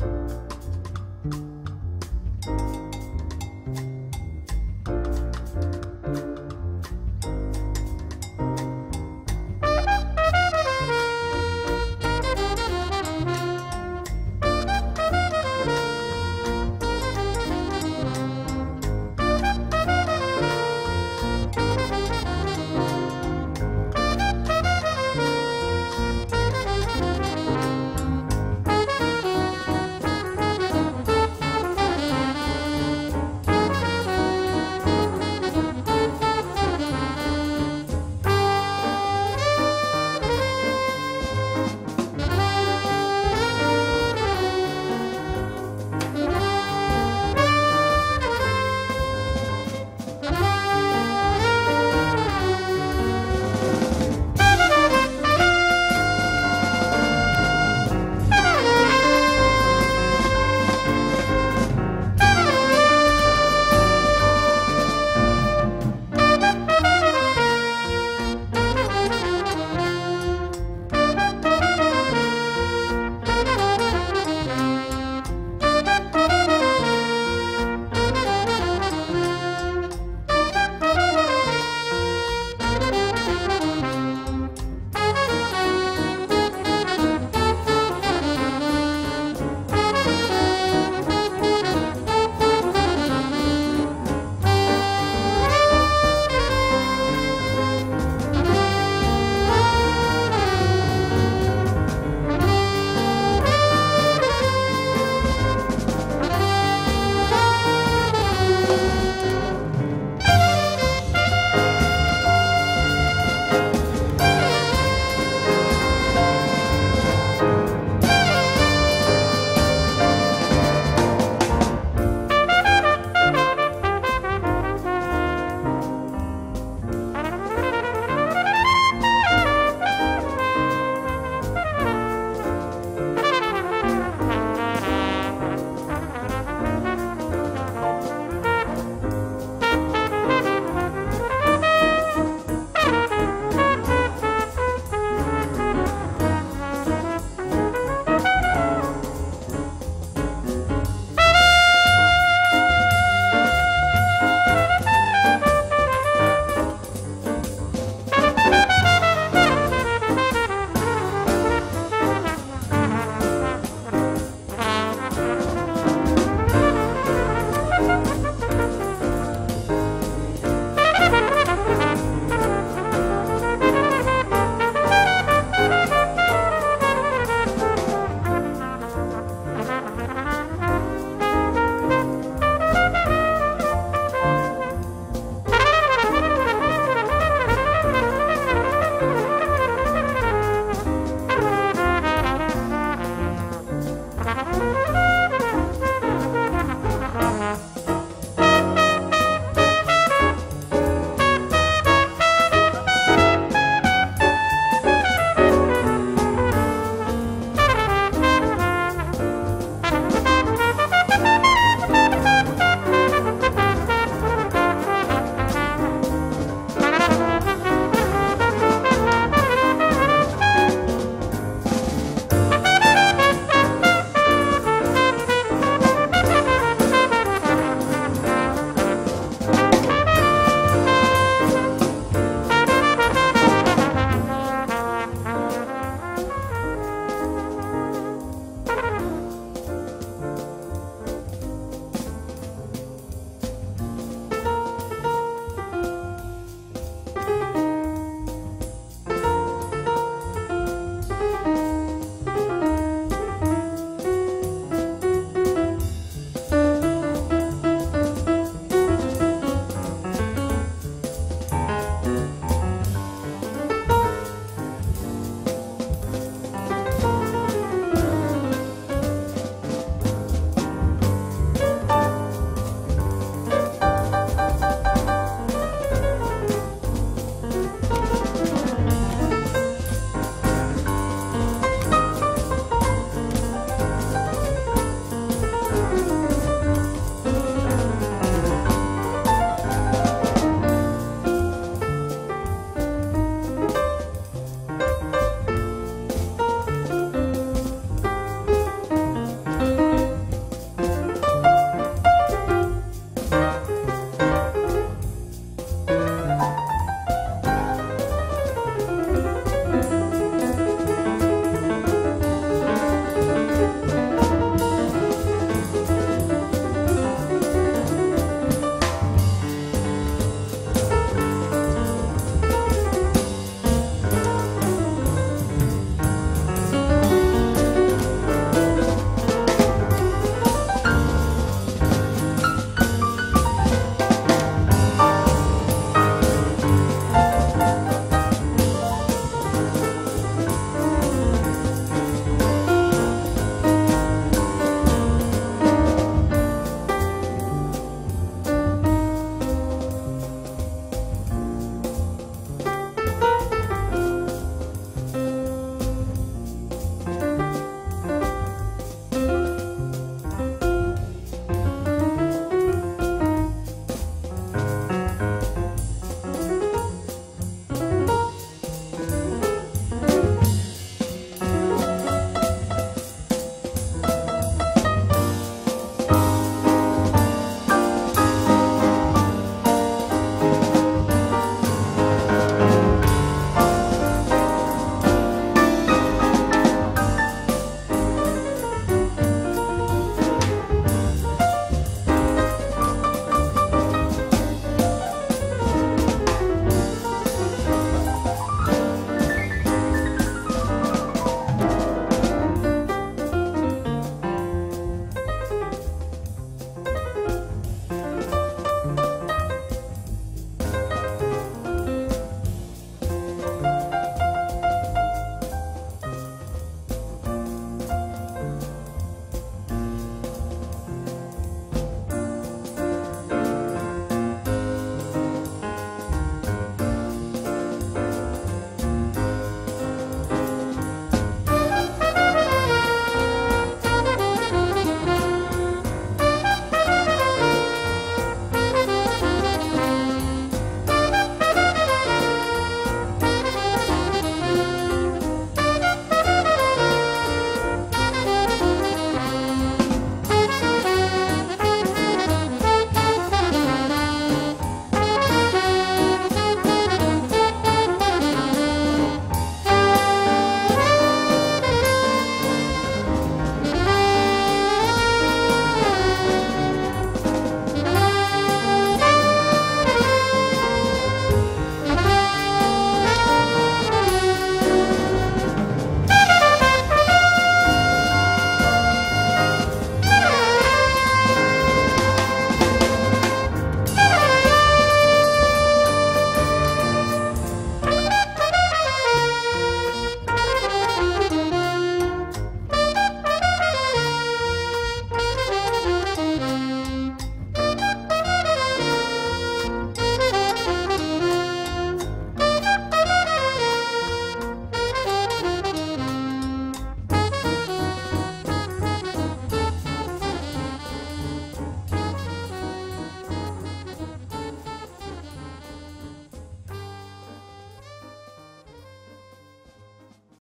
you